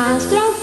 Astro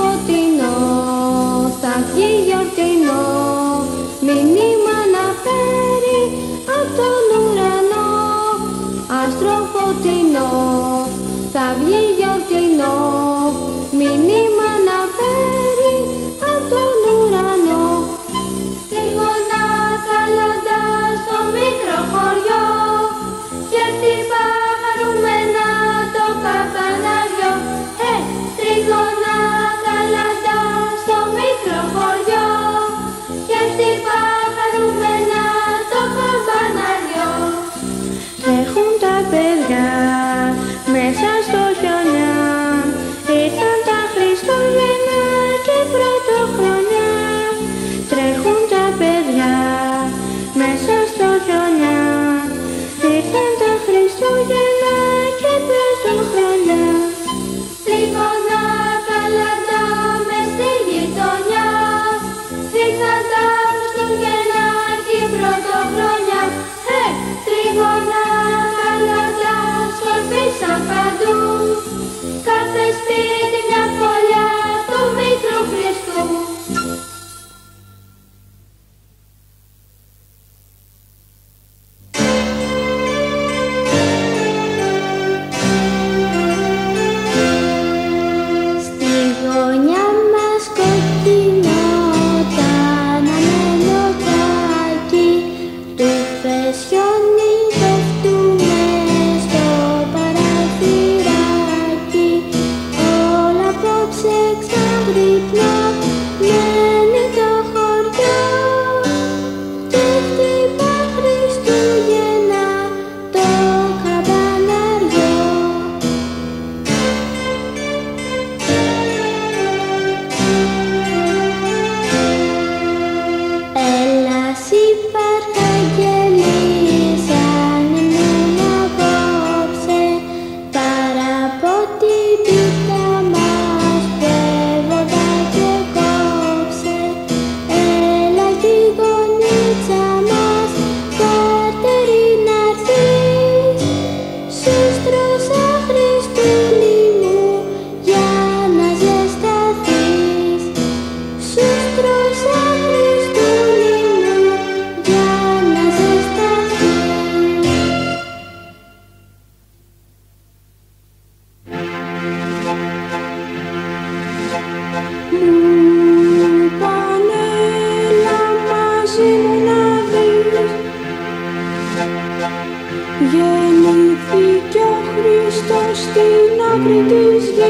πριν τη γη.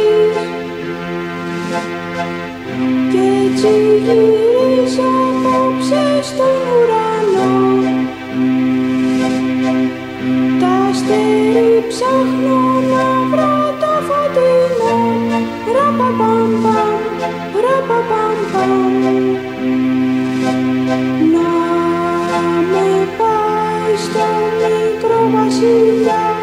Και έτσι γυρίζοντα μπροστά στον ουρανό. Τα αστέρια ψάχνουν να βρω τα φωτεινά. Ρα Να με πάει στον μικρό Βασιλιά.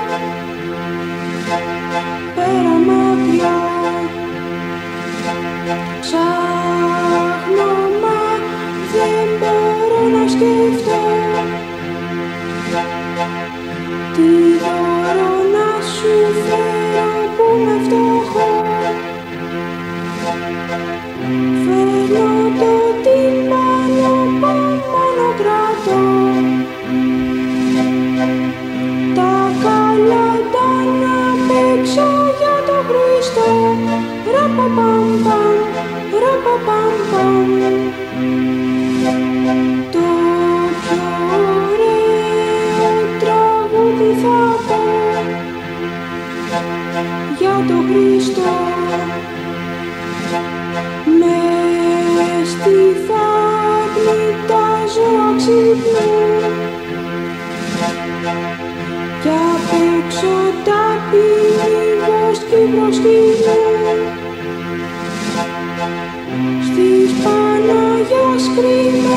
Bye-bye. scream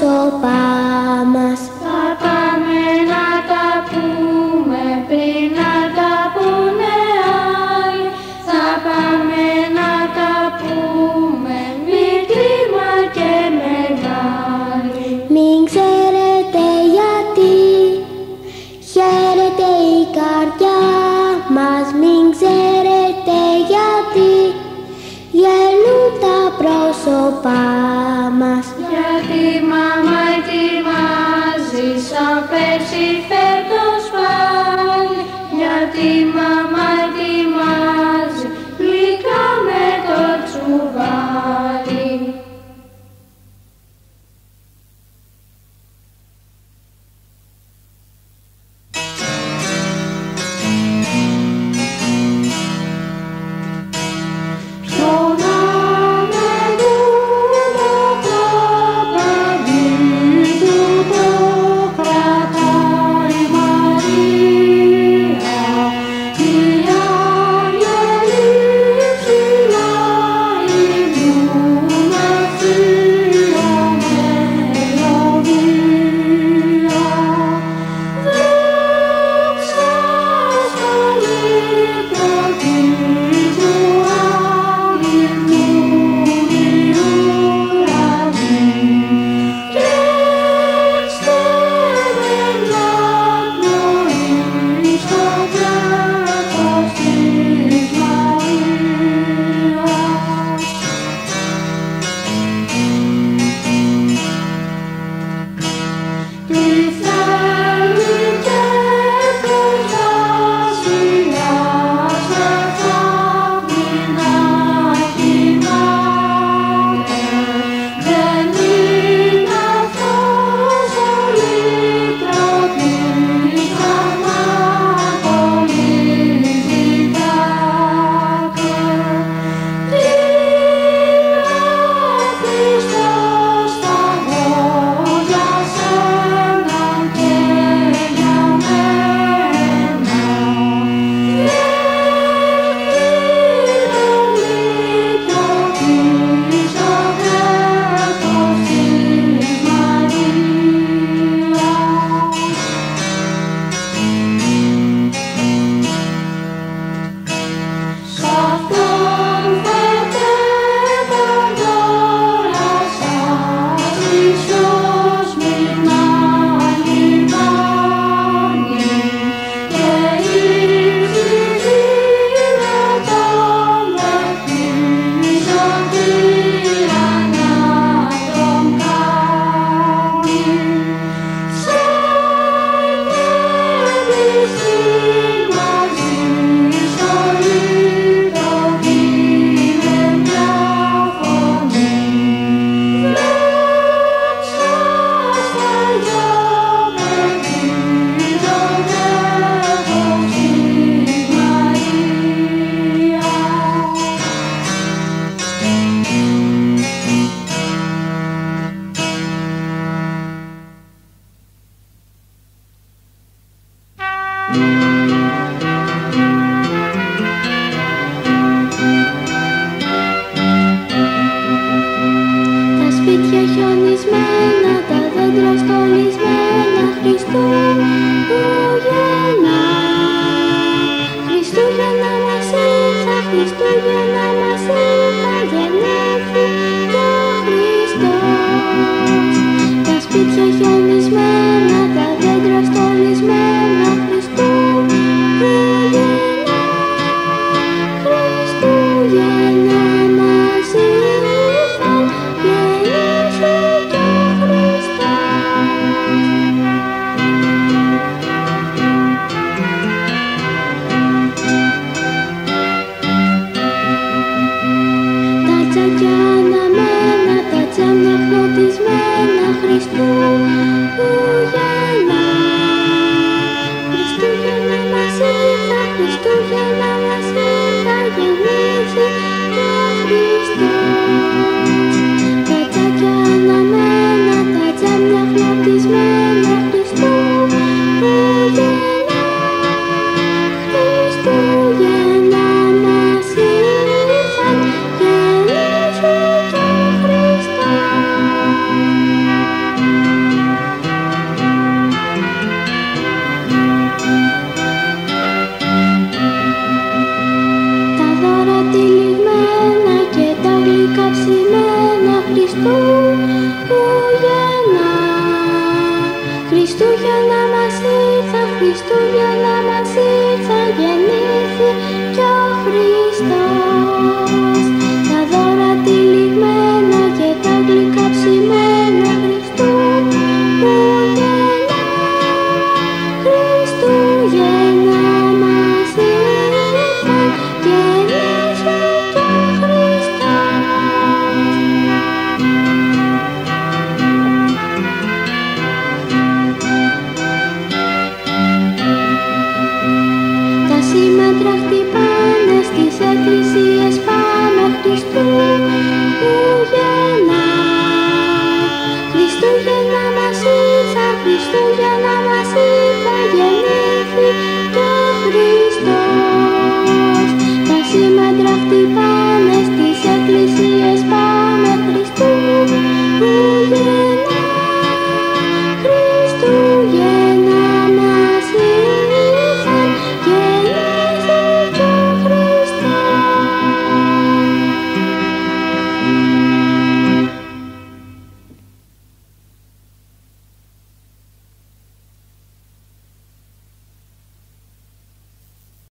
So. Cristo.